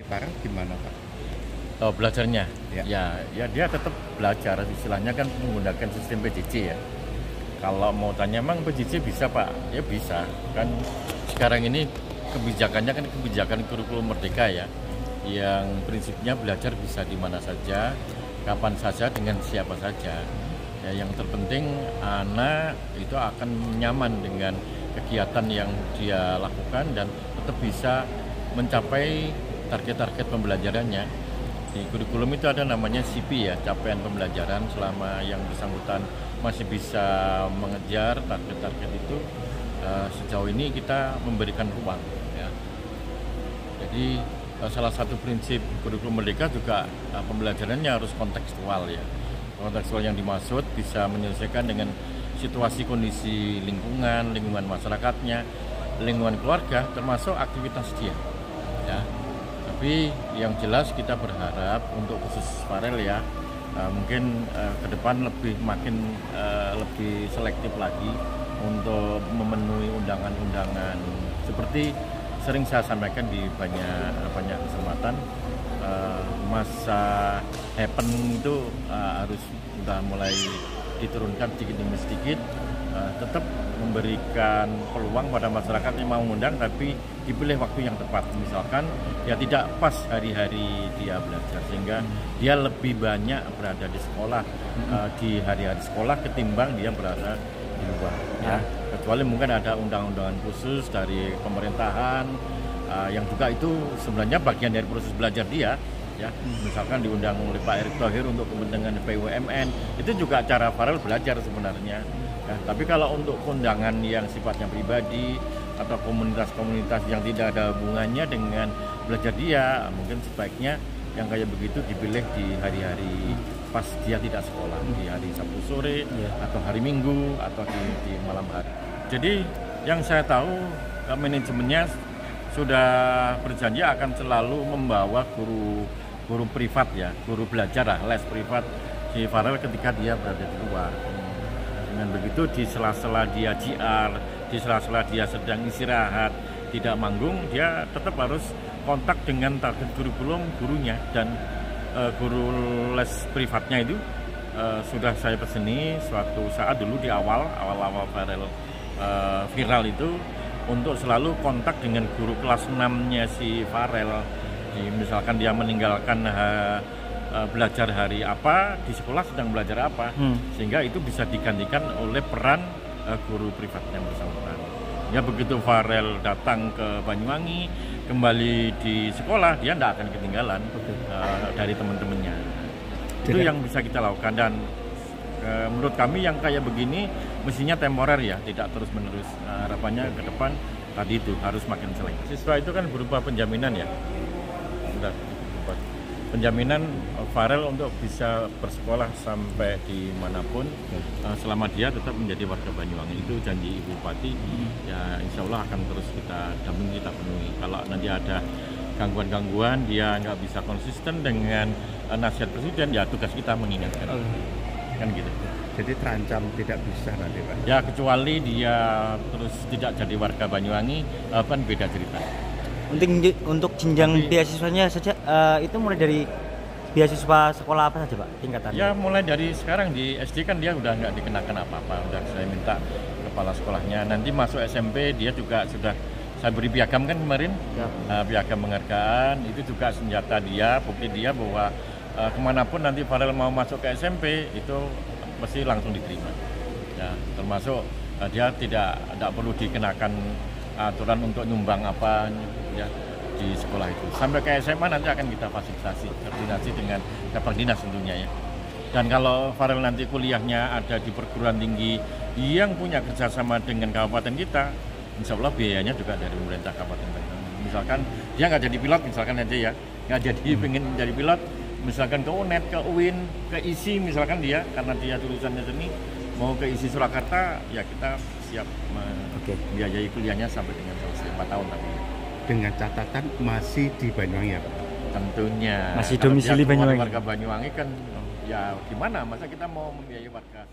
Sekarang gimana Pak? Oh, belajarnya? Ya. ya, ya dia tetap belajar. Istilahnya kan menggunakan sistem PJJ ya. Kalau mau tanya emang PJJ bisa Pak? Ya bisa. Kan sekarang ini kebijakannya kan kebijakan kurikulum merdeka ya. Yang prinsipnya belajar bisa di mana saja, kapan saja, dengan siapa saja. Ya, yang terpenting anak itu akan nyaman dengan kegiatan yang dia lakukan dan tetap bisa mencapai target-target pembelajarannya. Di kurikulum itu ada namanya CP ya, capaian pembelajaran selama yang bersangkutan masih bisa mengejar target-target itu. Uh, sejauh ini kita memberikan ruang. Ya. Jadi uh, salah satu prinsip kurikulum merdeka juga uh, pembelajarannya harus kontekstual ya. Kontekstual yang dimaksud bisa menyelesaikan dengan situasi kondisi lingkungan, lingkungan masyarakatnya, lingkungan keluarga, termasuk aktivitas dia. Ya, tapi yang jelas kita berharap untuk khusus Farel ya uh, mungkin uh, ke depan lebih makin uh, lebih selektif lagi untuk memenuhi undangan-undangan. Seperti sering saya sampaikan di banyak banyak kesempatan uh, masa happen itu uh, harus sudah mulai diturunkan sedikit demi sedikit uh, tetap memberikan peluang pada masyarakat yang mau mengundang tapi dipilih waktu yang tepat. Misalkan ya tidak pas hari-hari dia belajar sehingga dia lebih banyak berada di sekolah uh, di hari-hari sekolah ketimbang dia berada di luar. Ya. Kecuali mungkin ada undang-undangan khusus dari pemerintahan uh, yang juga itu sebenarnya bagian dari proses belajar dia ya. Misalkan diundang oleh Pak Erick Thohir untuk kepentingan BUMN itu juga cara Farel belajar sebenarnya. Ya, tapi kalau untuk kondangan yang sifatnya pribadi atau komunitas-komunitas yang tidak ada hubungannya dengan belajar dia mungkin sebaiknya yang kayak begitu dipilih di hari-hari pas dia tidak sekolah di hari Sabtu sore ya. atau hari Minggu atau di, di malam hari jadi yang saya tahu manajemennya sudah berjanji akan selalu membawa guru guru privat ya, guru belajar lah, les privat si Farel ketika dia berada di luar. Dengan begitu di sela-sela dia JR, di sela-sela dia sedang istirahat, tidak manggung, dia tetap harus kontak dengan target kurikulum gurunya dan uh, guru les privatnya itu uh, sudah saya peseni suatu saat dulu di awal awal-awal Farel uh, viral itu untuk selalu kontak dengan guru kelas 6-nya si Farel jadi misalkan dia meninggalkan uh, belajar hari apa di sekolah sedang belajar apa, hmm. sehingga itu bisa digantikan oleh peran uh, guru privat yang bersangkutan. Ya begitu Farel datang ke Banyuwangi, kembali di sekolah dia tidak akan ketinggalan uh, dari teman-temannya. Itu yang bisa kita lakukan dan uh, menurut kami yang kayak begini mestinya temporer ya, tidak terus menerus. Uh, harapannya ke depan tadi itu harus makin selektif. Siswa itu kan berupa penjaminan ya sudah penjaminan Farel untuk bisa bersekolah sampai di mana pun uh, selama dia tetap menjadi warga Banyuwangi. Itu janji Ibu Bupati ya Insya Allah akan terus kita dampingi kita penuhi. Kalau nanti ada gangguan-gangguan dia nggak bisa konsisten dengan uh, nasihat Presiden ya tugas kita mengingatkan. Oh. kan gitu. Jadi terancam tidak bisa nanti Pak? Ya kecuali dia terus tidak jadi warga Banyuwangi uh, kan beda cerita untuk untuk jenjang beasiswanya saja uh, itu mulai dari beasiswa sekolah apa saja pak tingkatan? Ya mulai dari sekarang di SD kan dia udah nggak dikenakan apa-apa, udah saya minta kepala sekolahnya. Nanti masuk SMP dia juga sudah saya beri piagam kan kemarin, ya. uh, piagam penghargaan itu juga senjata dia, bukti dia bahwa uh, ke mana pun nanti Farel mau masuk ke SMP itu mesti langsung diterima. Ya, termasuk uh, dia tidak tidak perlu dikenakan aturan untuk nyumbang apa ya di sekolah itu. Sampai ke SMA nanti akan kita fasilitasi koordinasi dengan Kepala Dinas tentunya ya. Dan kalau Farel nanti kuliahnya ada di perguruan tinggi yang punya kerjasama dengan kabupaten kita, insya Allah biayanya juga dari pemerintah kabupaten Misalkan dia nggak jadi pilot, misalkan aja ya, nggak jadi hmm. pengen jadi pilot, misalkan ke UNED, ke UIN, ke ISI misalkan dia, karena dia tulisannya seni, mau ke ISI Surakarta, ya kita siap okay. biayai kuliahnya sampai dengan selesai 4 tahun tapi dengan catatan masih di Banyuwangi ya Pak? Tentunya. Masih domisili Banyuwangi. Warga Banyuwangi kan ya gimana masa kita mau membiayai warga